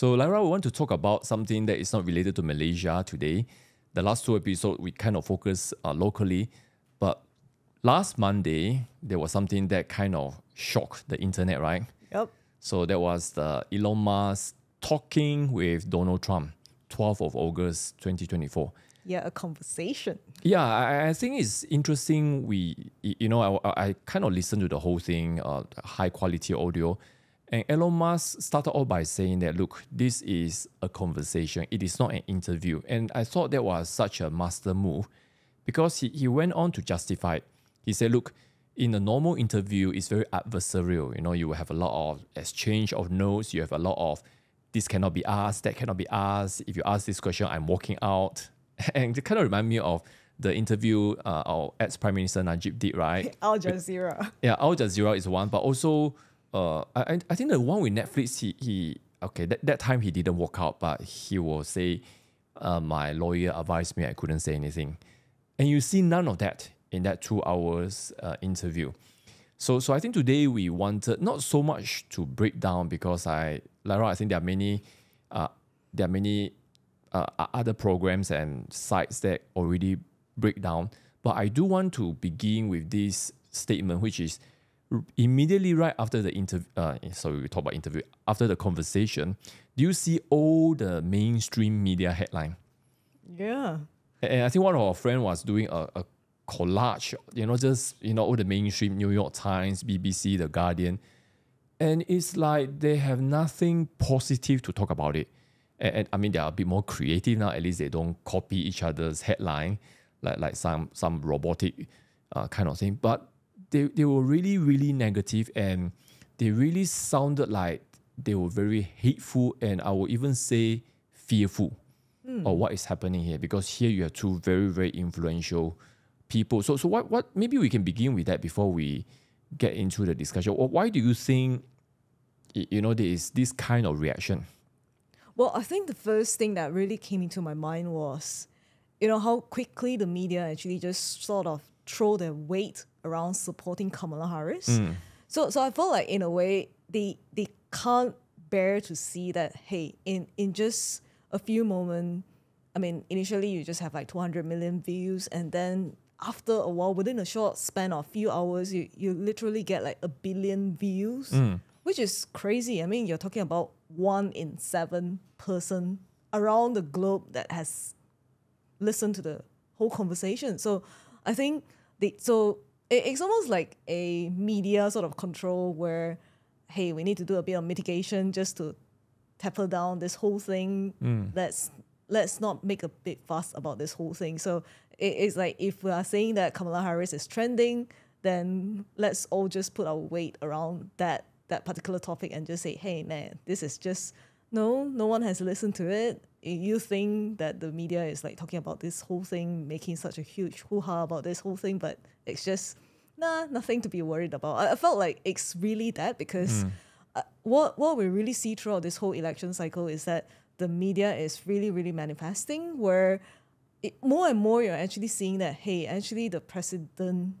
So, Lyra, we want to talk about something that is not related to Malaysia today. The last two episodes, we kind of focus uh, locally. But last Monday, there was something that kind of shocked the internet, right? Yep. So, that was the Elon Musk talking with Donald Trump, 12th of August, 2024. Yeah, a conversation. Yeah, I, I think it's interesting. We, you know, I, I kind of listened to the whole thing, uh, high quality audio. And Elon Musk started off by saying that, look, this is a conversation. It is not an interview. And I thought that was such a master move because he, he went on to justify it. He said, look, in a normal interview, it's very adversarial. You know, you will have a lot of exchange of notes. You have a lot of this cannot be asked, that cannot be asked. If you ask this question, I'm walking out. And it kind of remind me of the interview uh, our ex-prime minister Najib did, right? Al Jazeera. Yeah, Al Jazeera is one, but also uh, I, I think the one with Netflix, he, he okay, that, that time he didn't walk out, but he will say, uh, my lawyer advised me I couldn't say anything. And you see none of that in that two hours uh, interview. So, so I think today we wanted not so much to break down because I, Lara, I think there are many, uh, there are many uh, other programs and sites that already break down. But I do want to begin with this statement, which is immediately right after the interview. Uh, sorry, we talk about interview after the conversation. Do you see all the mainstream media headline? Yeah. And I think one of our friend was doing a, a collage. You know, just you know all the mainstream New York Times, BBC, The Guardian, and it's like they have nothing positive to talk about it. And, and I mean, they are a bit more creative now. At least they don't copy each other's headline, like like some some robotic uh, kind of thing. But they, they were really, really negative and they really sounded like they were very hateful and I would even say fearful mm. of what is happening here because here you have two very, very influential people. So so what what maybe we can begin with that before we get into the discussion. Or why do you think you know there is this kind of reaction? Well, I think the first thing that really came into my mind was, you know, how quickly the media actually just sort of throw their weight around supporting Kamala Harris. Mm. So so I felt like in a way they they can't bear to see that hey in in just a few moments I mean initially you just have like 200 million views and then after a while within a short span of a few hours you you literally get like a billion views mm. which is crazy I mean you're talking about one in seven person around the globe that has listened to the whole conversation so I think they so it, it's almost like a media sort of control where, hey, we need to do a bit of mitigation just to tackle down this whole thing. Mm. Let's let's not make a big fuss about this whole thing. So it, it's like if we are saying that Kamala Harris is trending, then let's all just put our weight around that that particular topic and just say, hey man, this is just no, no one has listened to it. You think that the media is like talking about this whole thing, making such a huge hoo ha about this whole thing, but it's just nah, nothing to be worried about. I, I felt like it's really that because mm. uh, what what we really see throughout this whole election cycle is that the media is really really manifesting where it, more and more you're actually seeing that hey, actually the president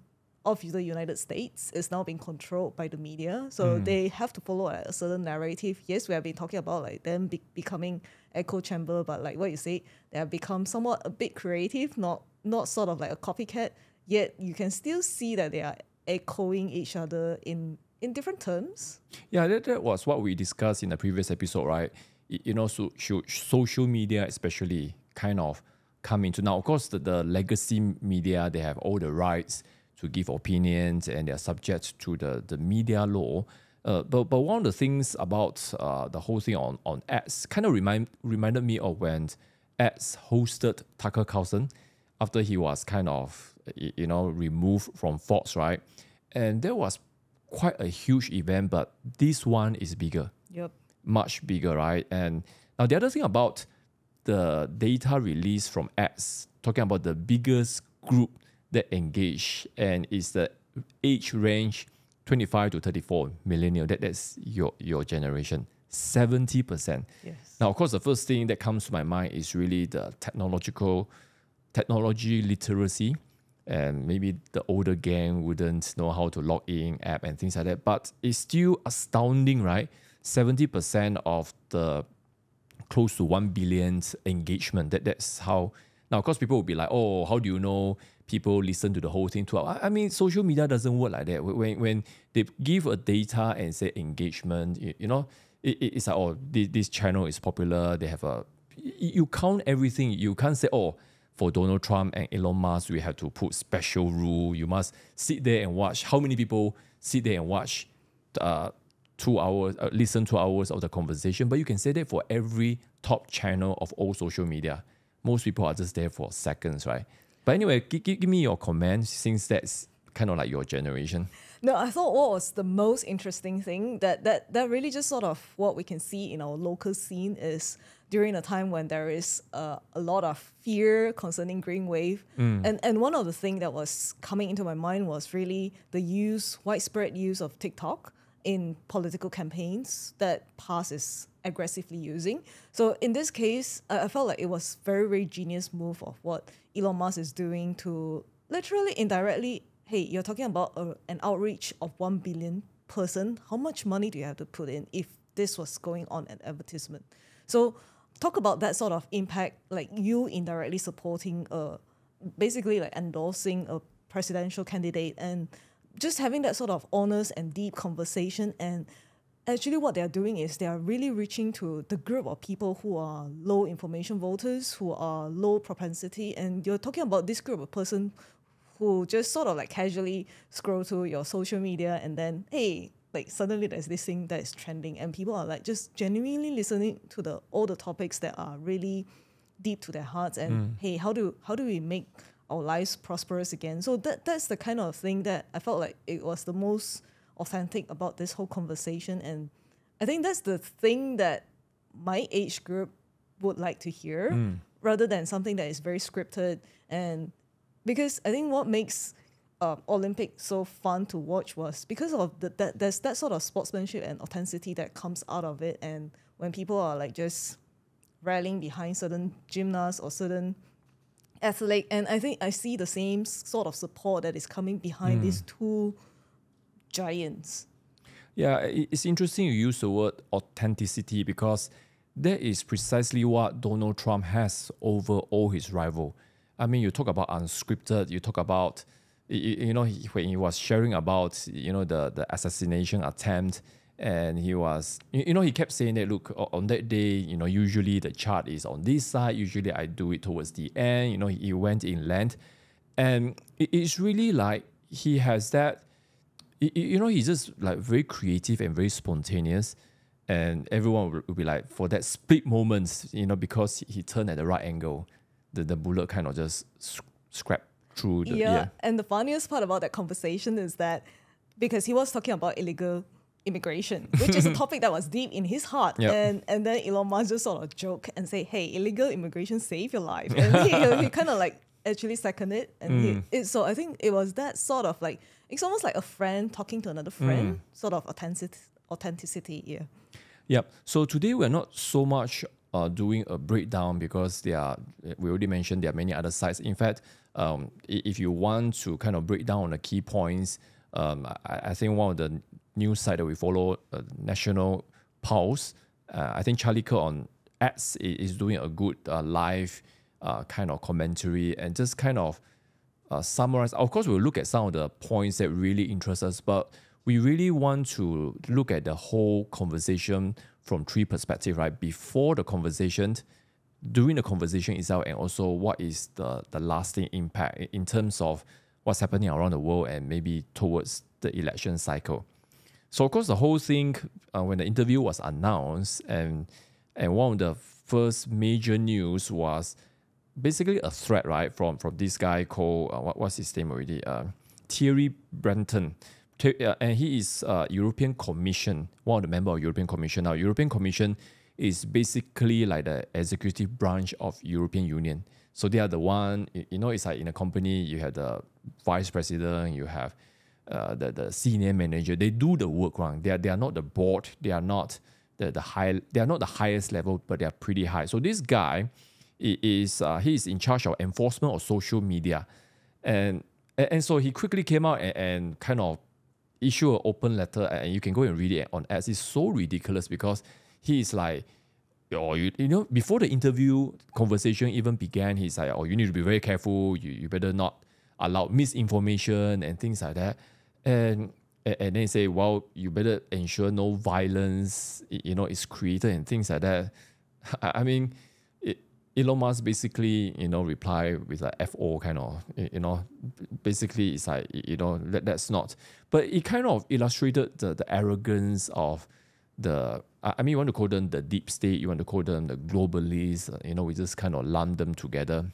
of the United States is now being controlled by the media. So mm. they have to follow a certain narrative. Yes, we have been talking about like them be- becoming echo chamber, but like what you say, they have become somewhat a bit creative, not not sort of like a copycat. Yet you can still see that they are echoing each other in in different terms. Yeah, that, that was what we discussed in the previous episode, right? You know, so, so social media especially kind of come into now. Of course, the, the legacy media they have all the rights to give opinions and they're subject to the, the media law. Uh, but but one of the things about uh, the whole thing on on X kind of remind reminded me of when X hosted Tucker Carlson after he was kind of you know removed from Fox, right? And there was quite a huge event, but this one is bigger. Yep. Much bigger, right? And now the other thing about the data release from X, talking about the biggest group that engage and it's the age range 25 to 34 millennial. That, that's your your generation. 70% yes. Now of course the first thing that comes to my mind is really the technological technology literacy and maybe the older gang wouldn't know how to log in app and things like that. But it's still astounding right? 70% of the close to 1 billion engagement. That That's how. Now, of course, people will be like, oh, how do you know people listen to the whole thing? To I, I mean, social media doesn't work like that. When, when they give a data and say engagement, you, you know, it, it's like, oh, this, this channel is popular. They have a. You count everything. You can't say, oh, for Donald Trump and Elon Musk, we have to put special rule. You must sit there and watch. How many people sit there and watch uh, two hours, uh, listen two hours of the conversation? But you can say that for every top channel of all social media. Most people are just there for seconds, right? But anyway, give, give, give me your comment since that's kind of like your generation. No, I thought what was the most interesting thing that that that really just sort of what we can see in our local scene is during a time when there is uh, a lot of fear concerning green wave, mm. and and one of the things that was coming into my mind was really the use widespread use of TikTok in political campaigns that PAS is aggressively using. So in this case, I, I felt like it was very very genius move of what Elon Musk is doing to literally indirectly hey, you're talking about a, an outreach of 1 billion person. How much money do you have to put in if this was going on an advertisement? So talk about that sort of impact, like you indirectly supporting a, basically like endorsing a presidential candidate and just having that sort of honest and deep conversation and actually what they're doing is they are really reaching to the group of people who are low information voters who are low propensity and you're talking about this group of person who just sort of like casually scroll through your social media and then hey like suddenly there's this thing that is trending and people are like just genuinely listening to the all the topics that are really deep to their hearts and mm. hey how do how do we make our lives prosperous again so that that's the kind of thing that i felt like it was the most authentic about this whole conversation and i think that's the thing that my age group would like to hear mm. rather than something that is very scripted and because I think what makes um, Olympic so fun to watch was because of the, that there's that sort of sportsmanship and authenticity that comes out of it, and when people are like just rallying behind certain gymnasts or certain athlete, and I think I see the same sort of support that is coming behind mm. these two giants. Yeah, it's interesting you use the word authenticity because that is precisely what Donald Trump has over all his rival. I mean, you talk about unscripted. You talk about, you know, when he was sharing about, you know, the the assassination attempt, and he was, you know, he kept saying that, look, on that day, you know, usually the chart is on this side. Usually I do it towards the end. You know, he went in inland, and it's really like he has that. You you know, he's just like very creative and very spontaneous and everyone will be like for that split moments, you know, because he turned at the right angle the, the bullet kind of just scrap through the yeah. yeah. And the funniest part about that conversation is that because he was talking about illegal immigration, which is a topic that was deep in his heart. Yep. And and then Elon Musk just sort of joke and say, "Hey, illegal immigration save your life," and he, he, he kind of like actually second it. And mm. he, it, so I think it was that sort of like it's almost like a friend talking to another friend, mm. sort of authenticity. Authenticity, yeah. Yep. So today we're not so much uh, doing a breakdown because there are we already mentioned there are many other sites. In fact, um, if you want to kind of break down on the key points, um, I, I, think one of the news site that we follow, uh, National Pulse, uh, I think Charlie Kirk on X is doing a good uh, live uh, kind of commentary and just kind of uh, summarize. Of course, we'll look at some of the points that really interest us, but we really want to look at the whole conversation from three perspectives, right? Before the conversation, during the conversation itself, and also what is the, the lasting impact in terms of what's happening around the world and maybe towards the election cycle. So of course, the whole thing uh, when the interview was announced, and and one of the first major news was basically a threat, right, from from this guy called uh, what what's his name already, uh, Thierry Breton uh, and he is uh, European Commission, one of the member of European Commission. Now, European Commission is basically like the executive branch of European Union. So they are the one, you know, it's like in a company, you have the vice president, you have uh, the, the senior manager. They do the work wrong. They are, they are not the board. They are not the, the high, they are not the highest level, but they are pretty high. So this guy is, uh, he is in charge of enforcement of social media. And, and so he quickly came out and, and kind of issue an open letter and you can go and read it on X. It's so ridiculous because he is like or you, you know, before the interview conversation even began, he's like, oh, you need to be very careful. You, you better not allow misinformation and things like that. And and, then say, well, you better ensure no violence, you know, is created and things like that. I mean, it, Elon Musk basically, you know, reply with a FO kind of, you know, basically it's like, you know, that, that's not. But it kind of illustrated the, the arrogance of the, I mean, you want to call them the deep state, you want to call them the globalists, you know, we just kind of lump them together.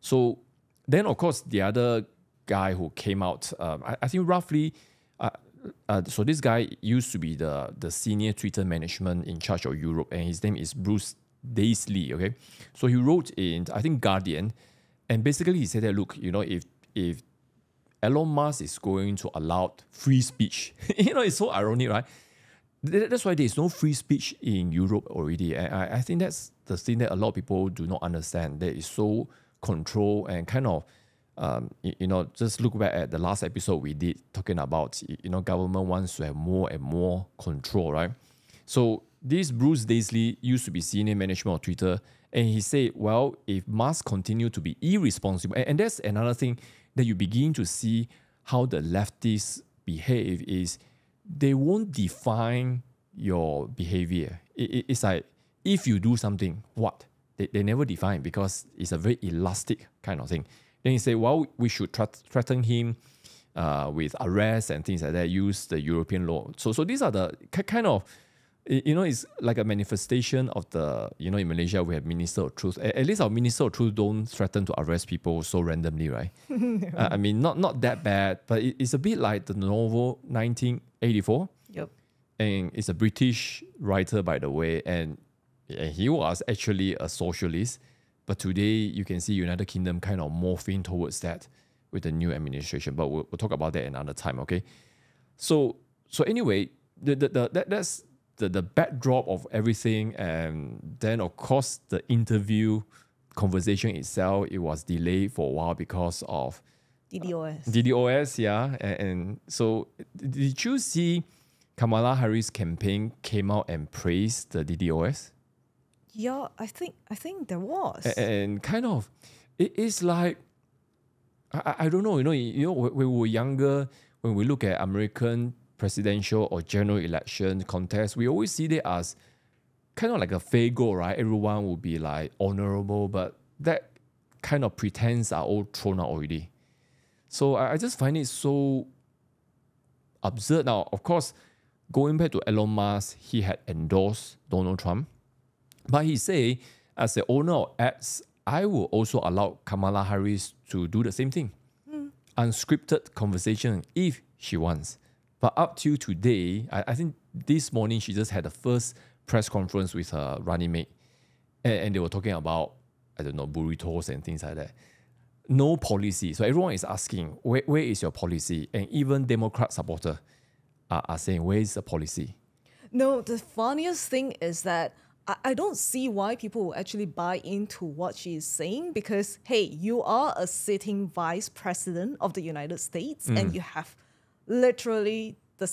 So then, of course, the other guy who came out, um, I, I, think roughly, uh, uh, so this guy used to be the, the senior Twitter management in charge of Europe, and his name is Bruce Daisley. Okay, so he wrote in I think Guardian, and basically he said that look, you know, if if Elon Musk is going to allow free speech, you know, it's so ironic, right? That's why there's no free speech in Europe already, and I, I think that's the thing that a lot of people do not understand. That is so control and kind of um, you, know, just look back at the last episode we did talking about, you know, government wants to have more and more control, right? So this Bruce Daisley used to be senior management of Twitter, and he said, well, if Musk continue to be irresponsible, and, and that's another thing that you begin to see how the leftists behave is they won't define your behavior. It, it, it's like if you do something, what? They, they never define because it's a very elastic kind of thing. Then he said, well, we should threaten him uh, with arrest and things like that, use the European law. So, so these are the kind of, you know, it's like a manifestation of the, you know, in Malaysia, we have Minister of Truth. At, least our Minister of Truth don't threaten to arrest people so randomly, right? uh, I mean, not, not that bad, but it, it's a bit like the novel 1984. Yep. And it's a British writer, by the way, and, and he was actually a socialist but today, you can see United Kingdom kind of morphing towards that with the new administration. But we'll, we'll talk about that another time, okay? So, so anyway, the, the, the, that, that's the, the backdrop of everything. And then, of course, the interview conversation itself, it was delayed for a while because of DDoS. DDoS, yeah. And, and so, did you see Kamala Harris' campaign came out and praised the DDoS? Yeah, I think I think there was. And kind of, it is like, I, I don't know, you know, you know, when we were younger, when we look at American presidential or general election contests, we always see it as kind of like a fair goal, right? Everyone will be like honorable, but that kind of pretense are all thrown out already. So I, I just find it so absurd. Now, of course, going back to Elon Musk, he had endorsed Donald Trump. But he say, as the owner of X, I will also allow Kamala Harris to do the same thing. Mm. Unscripted conversation if she wants. But up till today, I, I, think this morning she just had the first press conference with her running mate. And, and they were talking about, I don't know, burritos and things like that. No policy. So everyone is asking, where, where is your policy? And even Democrat supporters are, are saying, where is the policy? No, the funniest thing is that I, I don't see why people will actually buy into what she is saying because, hey, you are a sitting vice president of the United States mm. and you have literally the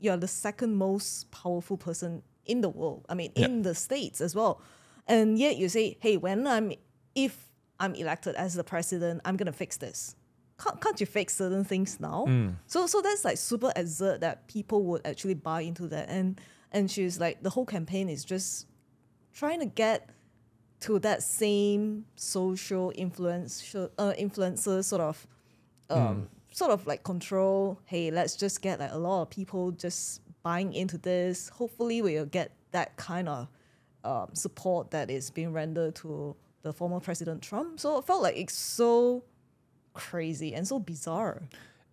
you're the second most powerful person in the world. I mean, yep. in the states as well. And yet you say, hey, when I'm if I'm elected as the president, I'm gonna fix this. Can't, can't you fix certain things now? Mm. So so that's like super absurd that people would actually buy into that. And and she's like the whole campaign is just trying to get to that same social influence uh, influencer sort of um, mm. Sort of like control hey let's just get like a lot of people just buying into this. Hopefully we'll get that kind of um, support that is being rendered to the former president trump. So it felt like it's so crazy and so bizarre.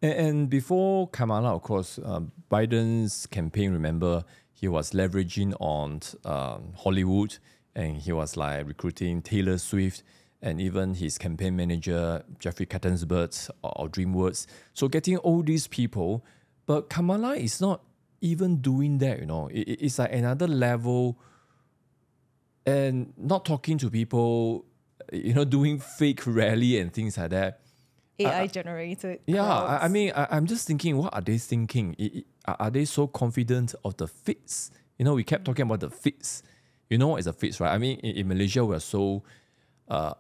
And, and before kamala of course um, biden's campaign remember he was leveraging on um, Hollywood and he was like recruiting Taylor Swift and even his campaign manager Jeffrey Katzenberg or, DreamWorks. So getting all these people, but Kamala is not even doing that. You know, it, it's like another level, and not talking to people. You know, doing fake rally and things like that. AI generated. Yeah, I, I, mean, I, am just thinking, what are they thinking? It, it, are they so confident of the fits? You know, we kept talking about the fits. You know what is a fits, right? I mean, in, in Malaysia, we're so, uh,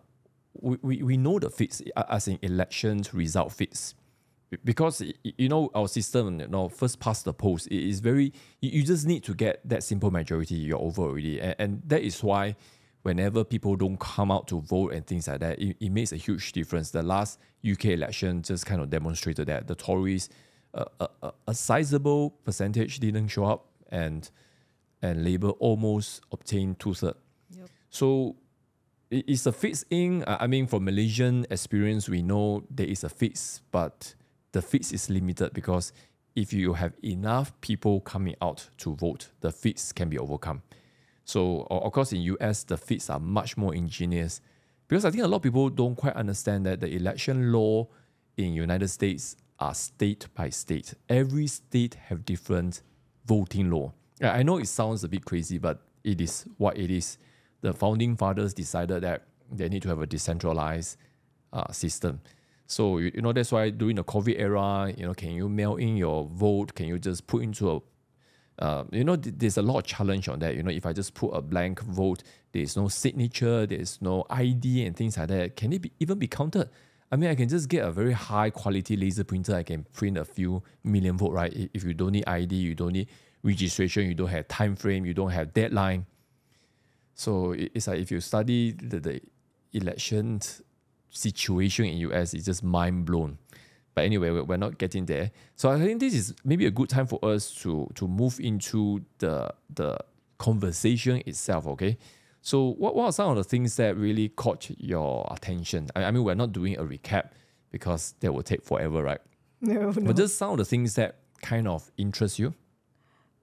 we, we, we know the fits as in elections result fits. Because you know our system you know first past the post it is very you, just need to get that simple majority you're over already. And, and that is why whenever people don't come out to vote and things like that it, it makes a huge difference. The last uk election just kind of demonstrated that the tories uh, a, a, a sizable percentage didn't show up and and labor almost obtained two-thirds yep. so it's a fix in i mean from malaysian experience we know there is a fix but the fix is limited because if you have enough people coming out to vote, the fix can be overcome. So, of course, in US, the fix are much more ingenious because I think a lot of people don't quite understand that the election law in United States are state by state. Every state have different voting law. I know it sounds a bit crazy, but it is what it is. The founding fathers decided that they need to have a decentralized uh, system. So you, you know that's why during the COVID era, you know, can you mail in your vote? Can you just put into a uh, you know, th- there's a lot of challenge on that. You know, if I just put a blank vote, there's no signature, there's no ID and things like that. Can it be, even be counted? I mean, I can just get a very high quality laser printer. I can print a few million vote, right? If you don't need ID, you don't need registration, you don't have time frame, you don't have deadline. So it's like if you study the, the elections situation in US it's just mind blown. But anyway, we're not getting there. So I think this is maybe a good time for us to to move into the the conversation itself. Okay. So what, what are some of the things that really caught your attention? I, I mean, we're not doing a recap because that will take forever, right? No, no. But just some of the things that kind of interest you.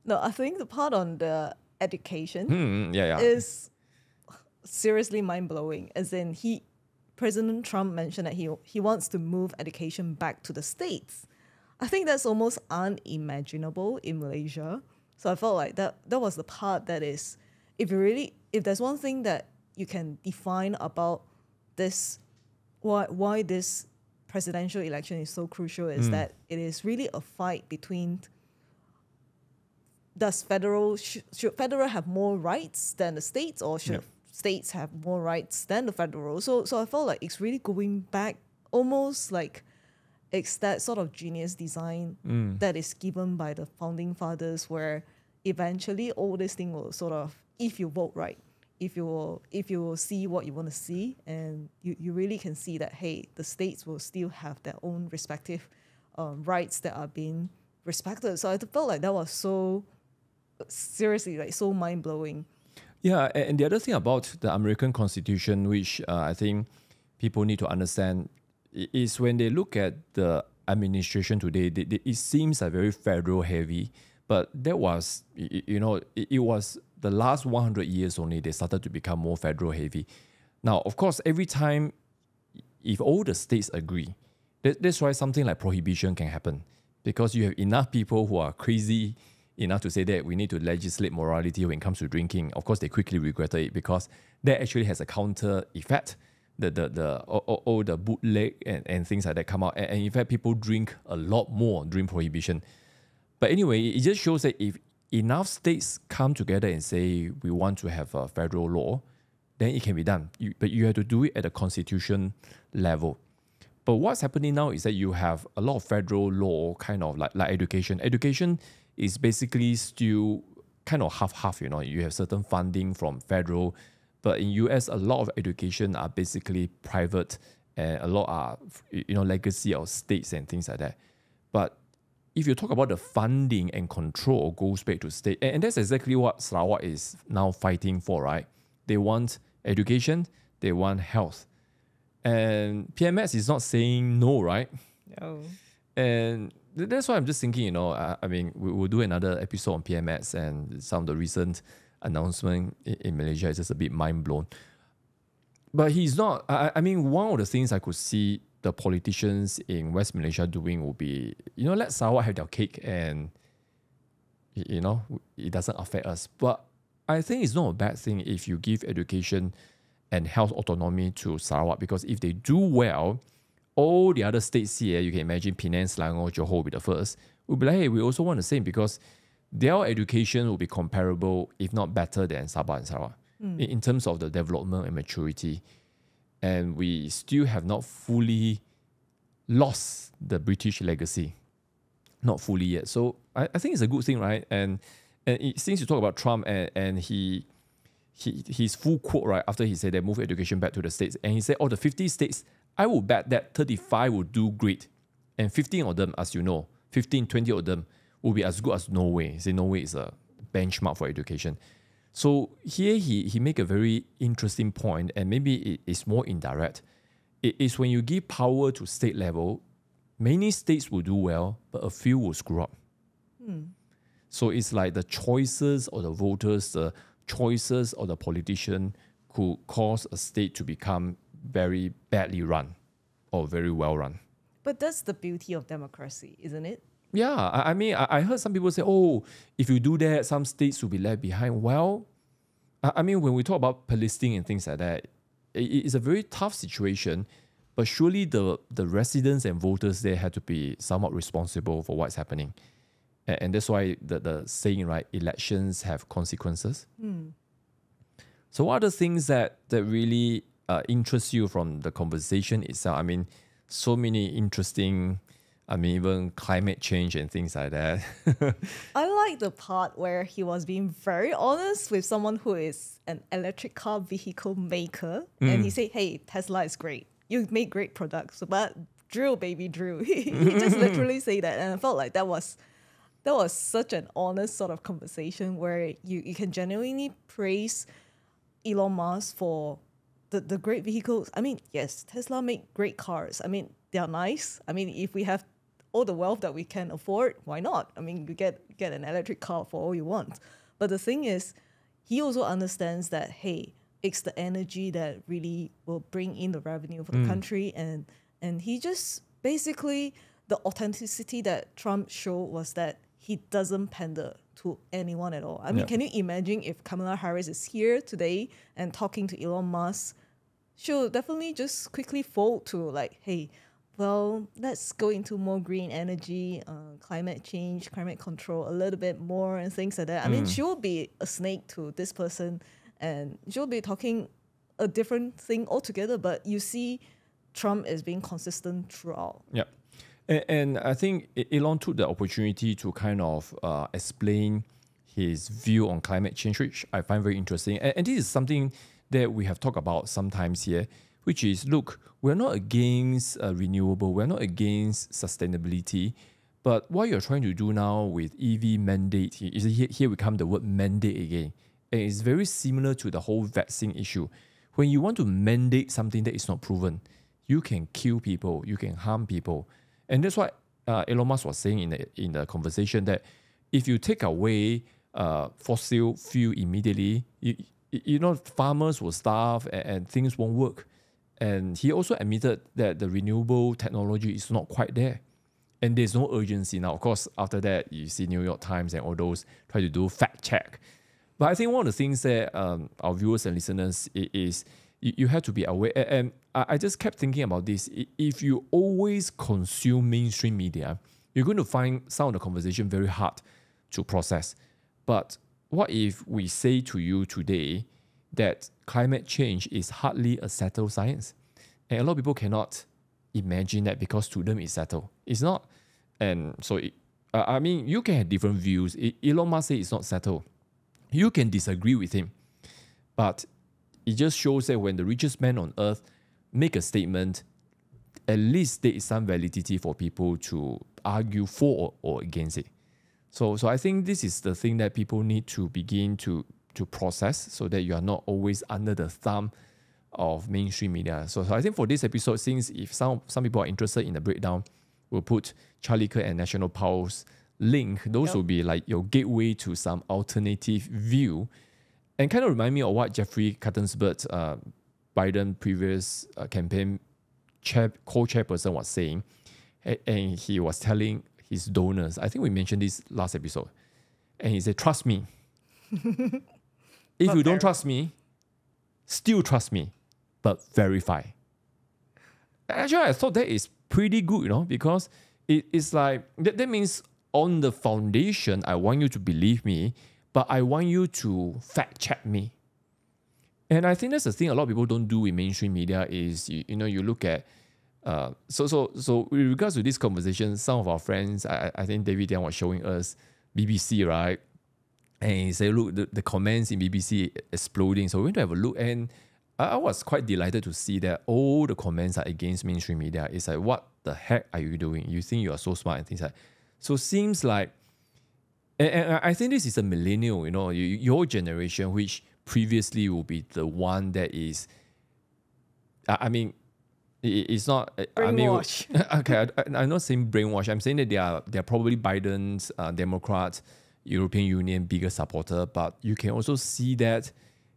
No, I think the part on the education hmm, yeah, yeah. is seriously mind blowing. As in, he President Trump mentioned that he he wants to move education back to the states. I think that's almost unimaginable in Malaysia. So I felt like that that was the part that is if you really if there's one thing that you can define about this why why this presidential election is so crucial is mm. that it is really a fight between does federal sh- should federal have more rights than the states or should yeah states have more rights than the federal. So so I felt like it's really going back almost like it's that sort of genius design mm. that is given by the founding fathers where eventually all this thing will sort of if you vote right if you will if you will see what you want to see and you, you really can see that hey the states will still have their own respective um, rights that are being respected so i felt like that was so seriously like so mind-blowing yeah, and the other thing about the American Constitution, which uh, I think people need to understand, is when they look at the administration today, they, they, it seems like very federal heavy. But that was, you know, it, it was the last 100 years only they started to become more federal heavy. Now, of course, every time, if all the states agree, that, that's why something like prohibition can happen because you have enough people who are crazy enough to say that we need to legislate morality when it comes to drinking. Of course, they quickly regretted it because that actually has a counter effect. The the the all, the bootleg and, and things like that come out, and, and in fact, people drink a lot more during prohibition. But anyway, it just shows that if enough states come together and say we want to have a federal law, then it can be done. You, but you have to do it at a constitution level. But what's happening now is that you have a lot of federal law, kind of like like education. Education is basically still kind of half half. You know, you have certain funding from federal, but in US, a lot of education are basically private, and a lot are you know legacy of states and things like that. But if you talk about the funding and control goes back to state, and, that's exactly what Sarawak is now fighting for, right? They want education, they want health, and PMX is not saying no, right? No. And that's why I'm just thinking, you know, I, I mean, we, will do another episode on PMX and some of the recent announcement in, in Malaysia is just a bit mind blown. But he's not. I, I mean, one of the things I could see the politicians in West Malaysia doing would be, you know, let Sarawak have their cake and, you know, it doesn't affect us. But I think it's not a bad thing if you give education and health autonomy to Sarawak because if they do well, all the other states here, you can imagine Penang, Selangor, Johor will be the first, We'll be like, hey, we also want the same because their education will be comparable, if not better than Sabah and Sarawak. Hmm. in, in terms of the development and maturity. And we still have not fully lost the British legacy. Not fully yet. So I, I think it's a good thing, right? And and it, since you talk about Trump and, and he he his full quote right after he said they move education back to the states and he said oh the 50 states i will bet that 35 will do great. And 15 of them as you know 15 20 of them will be as good as norway said norway is a benchmark for education. So here he he make a very interesting point and maybe it is more indirect. It is when you give power to state level many states will do well but a few will screw up. Hmm. So it's like the choices or the voters, the choices or the politician could cause a state to become very badly run or very well run. But that's the beauty of democracy, isn't it? Yeah, I, I mean, I, I heard some people say, oh, if you do that, some states will be left behind. Well, I, I mean, when we talk about policing and things like that, it, it's a very tough situation. But surely the, the residents and voters there had to be somewhat responsible for what's happening. And, and that's why the, the saying, right, elections have consequences. Hmm. So, what are the things that, that really uh, interest you from the conversation itself? I mean, so many interesting, I mean, even climate change and things like that. I like the part where he was being very honest with someone who is an electric car vehicle maker. And he said, Hey, Tesla is great. You make great products, but drill, baby, drill. he just literally say that. And I felt like that was that was such an honest sort of conversation where you, you can genuinely praise Elon Musk for the, the great vehicles. I mean, yes, Tesla make great cars. I mean, they are nice. I mean, if we have all the wealth that we can afford, why not? I mean, you get get an electric car for all you want. But the thing is, he also understands that hey, it's the energy that really will bring in the revenue for the mm. country, and and he just basically the authenticity that Trump showed was that he doesn't pander to anyone at all. I mean, Yeah. can you imagine if Kamala Harris is here today and talking to Elon Musk? She'll definitely just quickly fold to like, hey, well, let's go into more green energy, uh, climate change, climate control a little bit more, and things like that. I mean, she'll be a snake to this person, and she'll be talking a different thing altogether. But you see, Trump is being consistent throughout. Yeah. And, and I think Elon took the opportunity to kind of uh, explain his view on climate change, which I find very interesting. And, and this is something that we have talked about sometimes here, which is look, we're not against uh, renewable, we're not against sustainability. But what you're trying to do now with EV mandate, is here, here we come the word mandate again. And it's very similar to the whole vaccine issue. When you want to mandate something that is not proven, you can kill people, you can harm people. And that's what uh, Elon Musk was saying in the, in the conversation that if you take away uh, fossil fuel immediately, you, you know, farmers will starve and, and things won't work. And he also admitted that the renewable technology is not quite there. And there's no urgency now. Of course, after that, you see New York Times and all those try to do fact check. But I think one of the things that um, our viewers and listeners is you, you have to be aware. And I, just kept thinking about this. If you always consume mainstream media, you're going to find some of the conversation very hard to process. But what if we say to you today that climate change is hardly a settled science? And a lot of people cannot imagine that because to them it's settled. It's not. And so, it, uh, I mean, you can have different views. Elon Musk say it's not settled. You can disagree with him, but it just shows that when the richest man on earth make a statement, at least there is some validity for people to argue for or, or against it. So, so I think this is the thing that people need to begin to to process, so that you are not always under the thumb of mainstream media. So, so I think for this episode, since if some some people are interested in the breakdown, we'll put Charlie Kirk and National Pulse link. Those Yep. will be like your gateway to some alternative view, and kind of remind me of what Jeffrey Katzenberg, uh, Biden previous uh, campaign chair, co-chairperson was saying, and he was telling his donors. I think we mentioned this last episode, and he said, "Trust me. if But you don't trust me, still trust me, but verify." Actually, I thought that is pretty good, you know, because it is like that, that means on the foundation, I want you to believe me, but I want you to fact check me. And I think that's the thing a lot of people don't do in mainstream media is you, you know you look at uh, so so so with regards to this conversation, some of our friends, I, I think David Dian was showing us BBC, right? And he said, look, the, the comments in BBC exploding. So we went to have a look and I, I was quite delighted to see that all the comments are against mainstream media. It's like, what the heck are you doing? You think you are so smart and things like so seems like and, and I think this is a millennial, you know, your generation, which previously will be the one that is I mean it's not. Brainwash. I mean, okay, I, am not saying brainwash. I'm saying that they are they are probably Biden's uh, Democrats, European Union bigger supporter, but you can also see that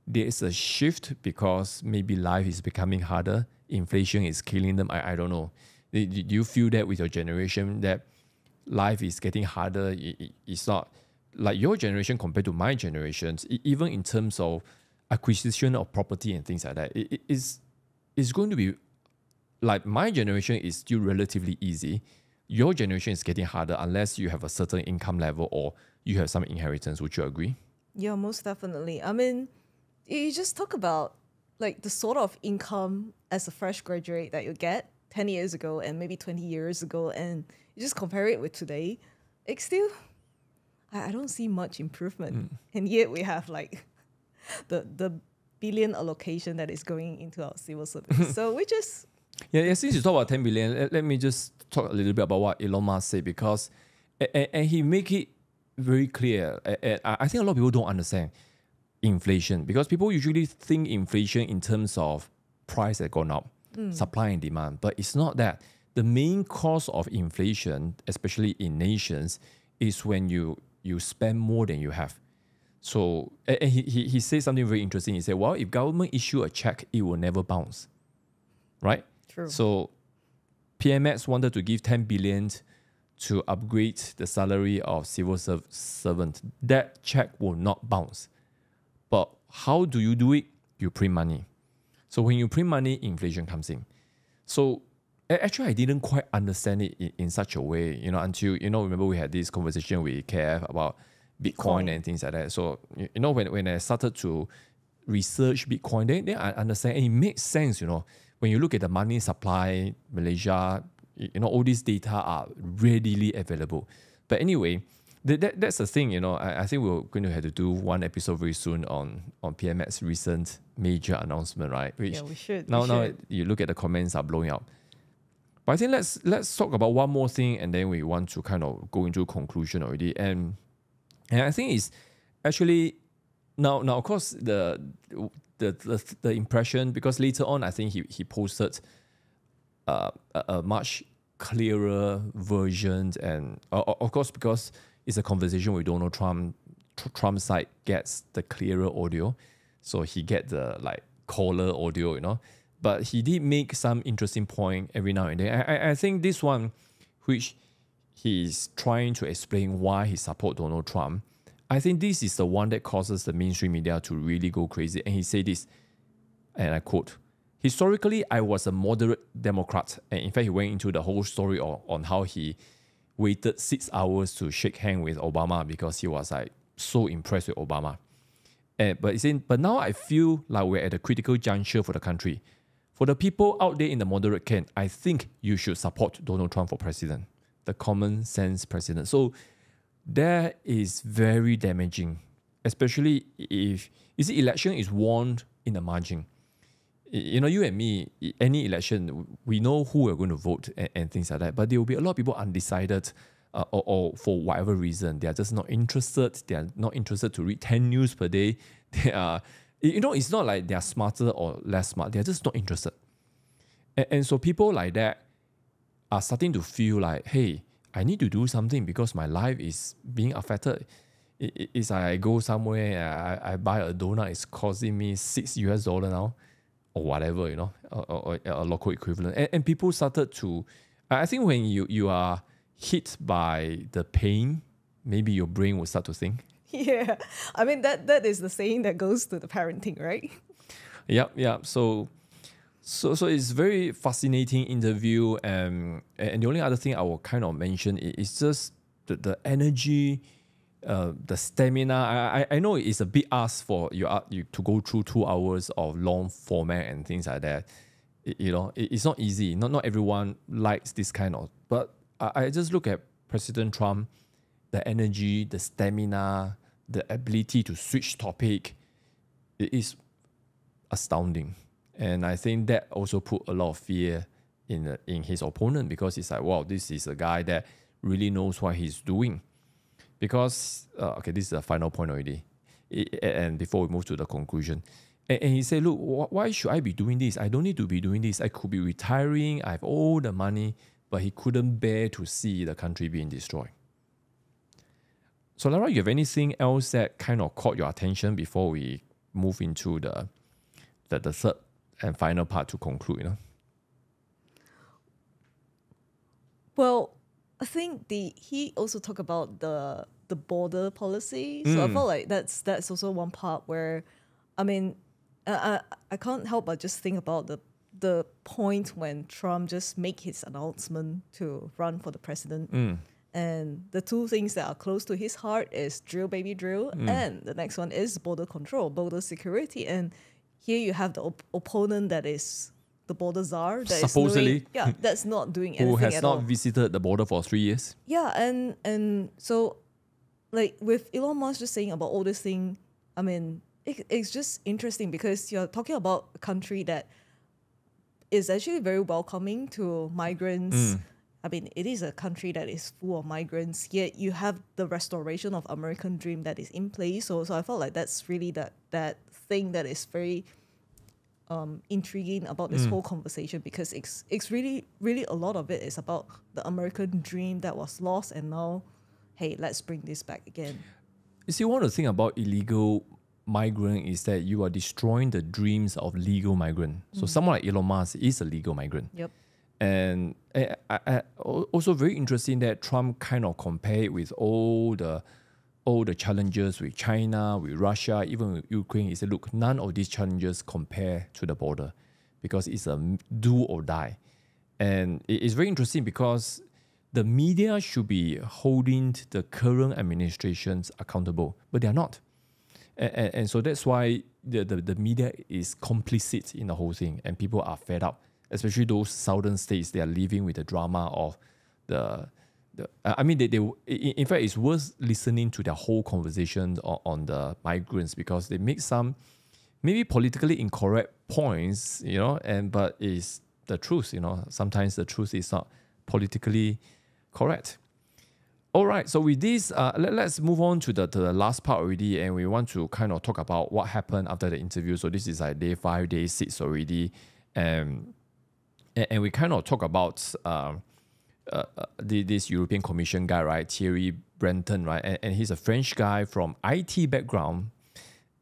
there is a shift because maybe life is becoming harder. Inflation is killing them. I, I don't know. Do, do you feel that with your generation that life is getting harder? It, it's not like your generation compared to my generations, even in terms of acquisition of property and things like that. It, is it's going to be like my generation is still relatively easy. Your generation is getting harder unless you have a certain income level or you have some inheritance. Would you agree? Yeah, most definitely. I mean, you just talk about like the sort of income as a fresh graduate that you get 10 years ago and maybe 20 years ago, and just compare it with today, it's still, I, don't see much improvement. Mm. And yet we have like the, the billion allocation that is going into our civil service. so we just yeah, yeah, since you talk about 10 billion, let, let, me just talk a little bit about what Elon Musk said because and, and he make it very clear. And I think a lot of people don't understand inflation because people usually think inflation in terms of price that gone up, mm. supply and demand, but it's not that. The main cause of inflation, especially in nations, is when you you spend more than you have. So and he, he, he said something very interesting. He said, well, if government issue a check, it will never bounce. Right? True. So PMX wanted to give 10 billion to upgrade the salary of civil serv- servant. That check will not bounce. But how do you do it? You print money. So when you print money, inflation comes in. So actually, I didn't quite understand it in, in such a way, you know, until, you know, remember we had this conversation with KF about Bitcoin Coin. and things like that. So, you know, when, when I started to research Bitcoin, then, then I understand and it makes sense, you know when you look at the money supply, Malaysia, you know, all these data are readily available. But anyway, that, that that's the thing, you know. I, I think we're going to have to do one episode very soon on on PMX recent major announcement, right? Which yeah, we should. Now, we now you look at the comments are blowing up. But I think let's let's talk about one more thing, and then we want to kind of go into conclusion already. And and I think it's actually now now of course the the, the, the impression because later on I think he, he posted uh, a, a much clearer version and uh, of course because it's a conversation with Donald Trump Trump side gets the clearer audio so he get the like caller audio you know but he did make some interesting point every now and then I, I think this one which he's trying to explain why he support Donald Trump I think this is the one that causes the mainstream media to really go crazy. And he said this, and I quote, Historically, I was a moderate Democrat. And in fact, he went into the whole story on, on how he waited six hours to shake hand with Obama because he was like so impressed with Obama. And, but, saying, but now I feel like we're at a critical juncture for the country. For the people out there in the moderate camp, I think you should support Donald Trump for president, the common sense president. So that is very damaging, especially if you see election is won in the margin. You know, you and me, any election, we know who we're going to vote and, and things like that. But there will be a lot of people undecided, uh, or, or, for whatever reason, they are just not interested. They are not interested to read ten news per day. They are, you know, it's not like they are smarter or less smart. They are just not interested. And, and so people like that are starting to feel like, hey, I need to do something because my life is being affected. It, it's like I go somewhere, I, I buy a donut, it's costing me six US dollar now, or whatever, you know, or, or, or a local equivalent. And, and people started to, I think when you, you are hit by the pain, maybe your brain will start to think. Yeah, I mean that that is the saying that goes to the parenting, right? Yep, yep. So so, so it's very fascinating interview, um, and the only other thing I will kind of mention is just the, the energy uh, the stamina. I, I know it's a bit ask for you, uh, you to go through two hours of long format and things like that. It- you know, it- it's not easy. Not not everyone likes this kind of. But I, I just look at President Trump, the energy, the stamina, the ability to switch topic. It is astounding, and I think that also put a lot of fear in the, in his opponent because it's like, wow, this is a guy that really knows what he's doing. Because uh, okay, this is the final point already, I- and before we move to the conclusion, and, and he said, look, wh- why should I be doing this? I don't need to be doing this. I could be retiring. I have all the money, but he couldn't bear to see the country being destroyed. So, Lara, you have anything else that kind of caught your attention before we move into the the, the third and final part to conclude? You know. Well, I think the he also talked about the the border policy. So I Mm. felt like that's that's also one part where, I mean, I I, I can't help but just think about the the point when Trump just make his announcement to run for the president. Mm. And the two things that are close to his heart is drill baby drill, Mm. and the next one is border control, border security. And here you have the op- opponent that is the border czar, that is Supposedly. doing, yeah, that's not doing anything Who has not all. visited the border for three years? Yeah, and and so, like with Elon Musk just saying about all this thing, I mean, it, it's just interesting because you're talking about a country that is actually very welcoming to migrants. I mean, it is a country that is full of migrants. Yet you have the restoration of American dream that is in place. So, so I felt like that's really that that thing that is very um, intriguing about this whole conversation because it's it's really really a lot of it is about the American dream that was lost and now, hey, let's bring this back again. You see, one of the thing about illegal migrant is that you are destroying the dreams of legal migrant. So someone like Elon Musk is a legal migrant. Yep. And eh, I, I, I- also very interesting that Trump kind of compared with all the all the challenges with China, with Russia, even with Ukraine. He said, look, none of these challenges compare to the border because it's a do or die. And it's very interesting because the media should be holding the current administrations accountable, but they are not. And, and, and so that's why the, the, the media is complicit in the whole thing and people are fed up, especially those southern states, they are living with the drama of the, the I I mean, they, they, in in fact, it's worth listening to their whole conversation on, on the migrants because they make some maybe politically incorrect points, you know, and but it's the truth, you know. Sometimes the truth is not politically correct. All right, so with this, uh, let, us move on to the, to the last part already, and we want to kind of talk about what happened after the interview. So this is like day five, day six already, and and, and we kind of talk about um, uh, uh, the, this European Commission guy, right, Thierry Breton, right, and, and he's a French guy from IT background,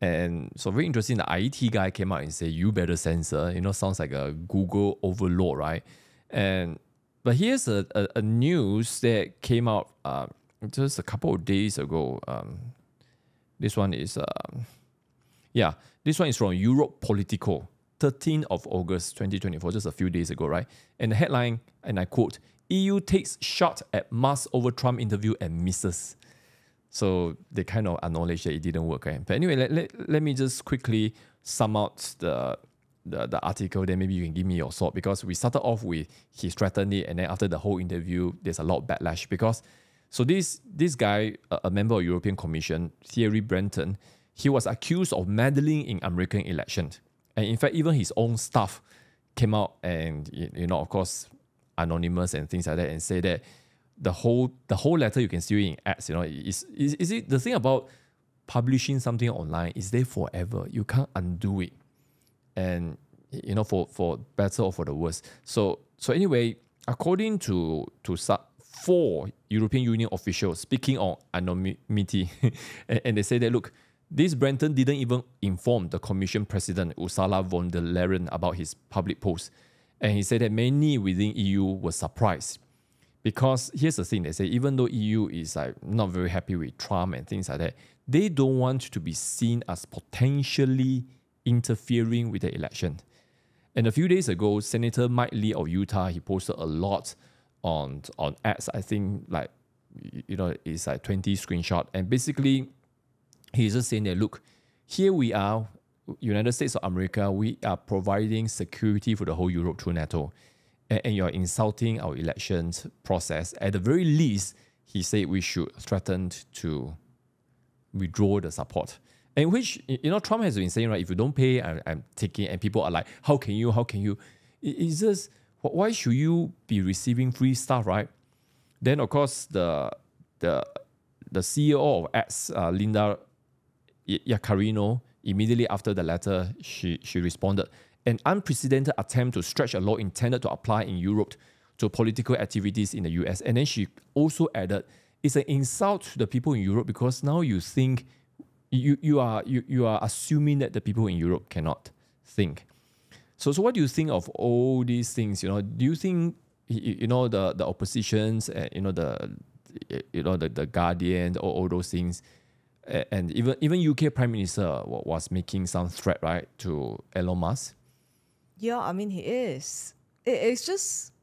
and so very interesting. The IT guy came out and said, "You better censor." You know, sounds like a Google overlord, right? And but here's a, a, a news that came out uh, just a couple of days ago. Um, this one is, um, yeah, this one is from Europe Politico, 13th of August 2024, just a few days ago, right? And the headline, and I quote, EU takes shot at Musk over Trump interview and misses. So they kind of acknowledge that it didn't work. Right? But anyway, let, let, let me just quickly sum out the, the the article. Then maybe you can give me your thought because we started off with he threatened it, and then after the whole interview, there's a lot of backlash because so this this guy, a, member of European Commission, Thierry Breton, he was accused of meddling in American elections, and in fact, even his own staff came out and you know, of course, anonymous and things like that, and say that the whole the whole letter you can see in ads. You know, is is is it the thing about publishing something online is there forever. You can't undo it, and you know for for better or for the worse. So so anyway, according to to four European Union officials speaking on anonymity, and, and they say that look. This Breton didn't even inform the Commission President Ursula von der Leyen about his public post, and he said that many within EU were surprised. Because here's the thing they say even though eu is like not very happy with trump and things like that they don't want to be seen as potentially interfering with the election. And a few days ago senator mike lee of utah he posted a lot on on ads i think like you know, it's like 20 screenshot. And basically, he's just saying that, look, here we are, United States of America, we are providing security for the whole Europe through NATO. And, and you're insulting our elections process. At the very least, he said we should threaten to withdraw the support. And which, you know, Trump has been saying, right, if you don't pay, I, I'm taking, and people are like, how can you, how can you? It- it's just, why should you be receiving free stuff, right? Then, of course, the the the CEO of X, uh, Linda Y- Yaccarino, immediately after the letter, she, she responded, an unprecedented attempt to stretch a law intended to apply in Europe to political activities in the US. And then she also added, it's an insult to the people in Europe because now you think you, you are you, you are assuming that the people in Europe cannot think. So so what do you think of all these things? You know, do you think you know the the oppositions and you know the you know the, the Guardian or all those things and even even UK Prime Minister was making some threat right to Elon Musk. Yeah, I mean he is. It, it's just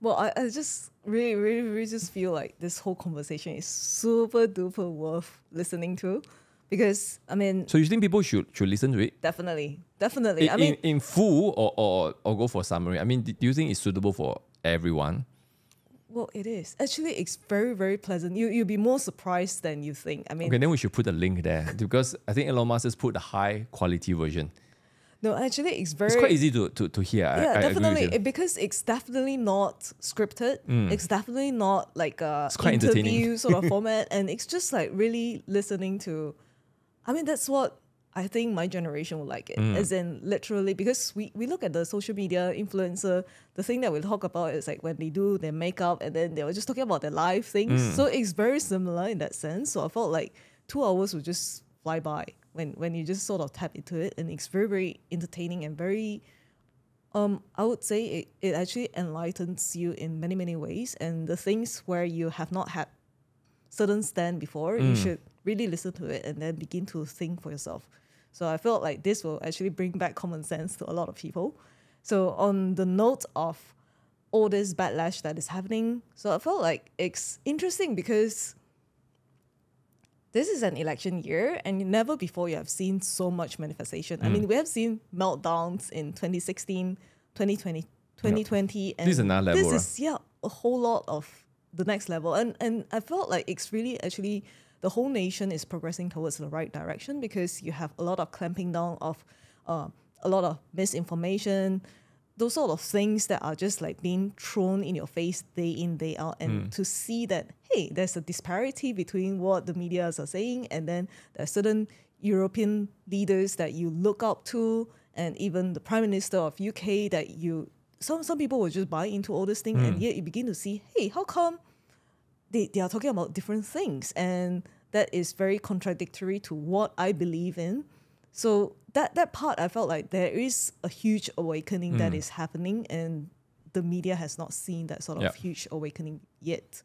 well, I, I just really, really, really just feel like this whole conversation is super duper worth listening to. Because I mean So you think people should should listen to it definitely. Definitely. in, I mean in, in full or, or or go for summary? I mean, do you think it's suitable for everyone? Well it is. Actually it's very, very pleasant. You you'll be more surprised than you think. I mean Okay, then we should put a link there because I think Elon Musk has put the high quality version. no, actually it's very It's quite easy to to, to hear. Yeah, I, definitely. It- because it's definitely not scripted. Mm. It's definitely not like uh, a quite entertaining. interview sort of format, and it's just like really listening to. I mean, that's what I think my generation will like it. Mm. As in, literally, because we we look at the social media influencer. The thing that we talk about is like when they do their makeup, and then they were just talking about their life things. Mm. So it's very similar in that sense. So I felt like two hours would just fly by when when you just sort of tap into it, and it's very very entertaining and very um, I would say it, it actually enlightens you in many, many ways. And the things where you have not had certain stand before, you mm. should really listen to it and then begin to think for yourself. So I felt like this will actually bring back common sense to a lot of people. So on the note of all this backlash that is happening, so I felt like it's interesting because this is an election year and never before you have seen so much manifestation. I hmm. mean, we have seen meltdowns in 2016, 2020, 2020 and This is another level, This is yeah, a whole lot of the next level. And and I felt like it's really actually the whole nation is progressing towards the right direction because you have a lot of clamping down of uh, a lot of misinformation, those sort of things that are just like being thrown in your face day in day out and to see that hey there's a disparity between what the medias are saying and then there's certain european leaders that you look up to and even the prime minister of uk that you some some people will just buy into all this thing and yet you begin to see hey how come they, they are talking about different things and that is very contradictory to what i believe in so that that part i felt like there is a huge awakening that is happening and the media has not seen that sort of Yeah. huge awakening yet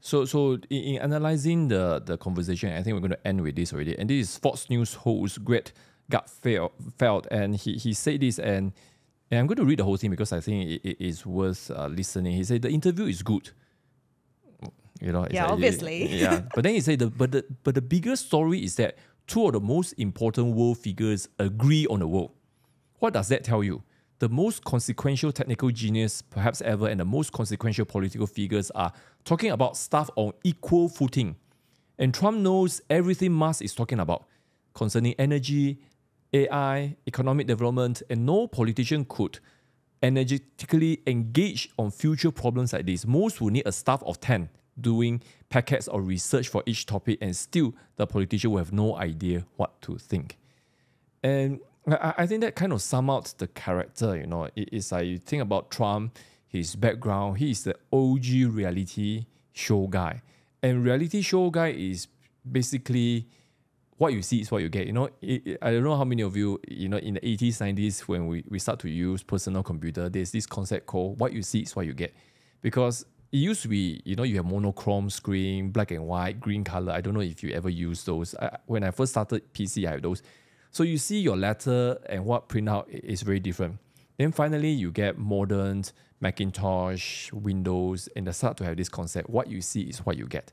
So, so in, in analyzing the, the conversation, I think we're going to end with this already. And this is Fox News host Greg Gutfeld, and he, he said this, and, and I'm going to read the whole thing because I think it, it is worth uh, listening. He said the interview is good. You know, Yeah, like- obviously. yeah, but then he said the but the but the bigger story is that two of the most important world figures agree on the world. What does that tell you? The most consequential technical genius perhaps ever and the most consequential political figures are talking about stuff on equal footing. And Trump knows everything Musk is talking about concerning energy, AI, economic development, and no politician could energetically engage on future problems like this. Most will need a staff of 10 doing packets of research for each topic, and still the politician will have no idea what to think. And I, I think that kind of sum out the character, you know. It's like you think about Trump, his background, he is the OG reality show guy. And reality show guy is basically what you see is what you get. You know, it, it- I don't know how many of you, you know, in the 80s, 90s, when we, we start to use personal computer, there's this concept called what you see is what you get. Because it used to be, you know, you have monochrome screen, black and white, green color. I don't know if you ever use those. I, when I first started PC, I have those. So you see your letter and what printout is very different. Then finally, you get modern Macintosh, Windows, and they start to have this concept: what you see is what you get.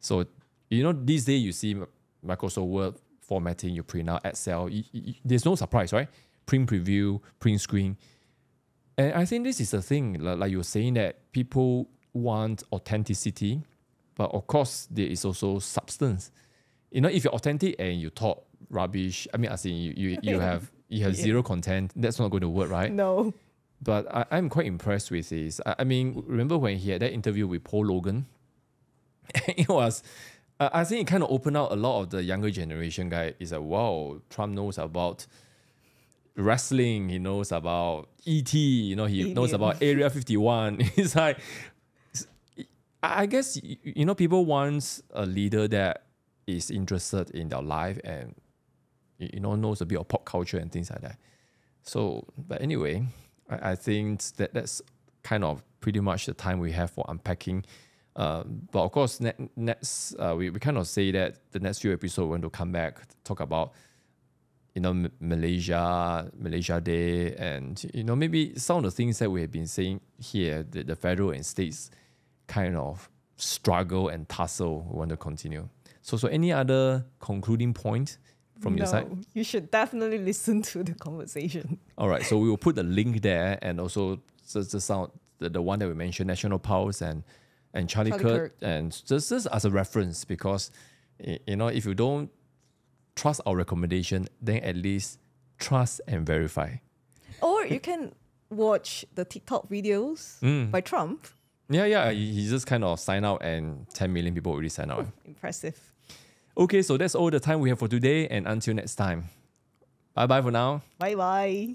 So, you know, these days you see Microsoft Word formatting, you print out Excel. You, you, there's no surprise, right? Print preview, print screen. And I think this is the thing, like, like you were saying that people want authenticity, but of course there is also substance. You know, if you're authentic and you talk rubbish, I mean, I think you, you, you have you have zero content, that's not going to work, right? No. But I, I'm quite impressed with this. I, I mean, remember when he had that interview with Paul Logan? it was uh, I think it kind of opened out a lot of the younger generation guy. Is like, wow, Trump knows about wrestling. He knows about ET. You know, he knows about Area Fifty One. He's like, I guess you know, people want a leader that is interested in their life and you know knows a bit of pop culture and things like that. So, but anyway, I, I think that that's kind of pretty much the time we have for unpacking uh, but of course, ne- next uh, we, we kind of say that the next few episodes we're going to come back talk about you know M- Malaysia Malaysia Day and you know maybe some of the things that we have been saying here the, the federal and states kind of struggle and tussle we want to continue. So so any other concluding point from no, your side? You should definitely listen to the conversation. All right, so we will put the link there and also just the sound the, the one that we mentioned, National Pulse and and Charlie, Charlie Kirk, Kirk. and just, just as a reference because you know if you don't trust our recommendation, then at least trust and verify. Or you can watch the TikTok videos Mm. by Trump. Yeah, yeah. Mm. He he just kind of sign out, and 10 million people already sign out. Impressive. Okay, so that's all the time we have for today, and until next time. Bye bye for now. Bye bye.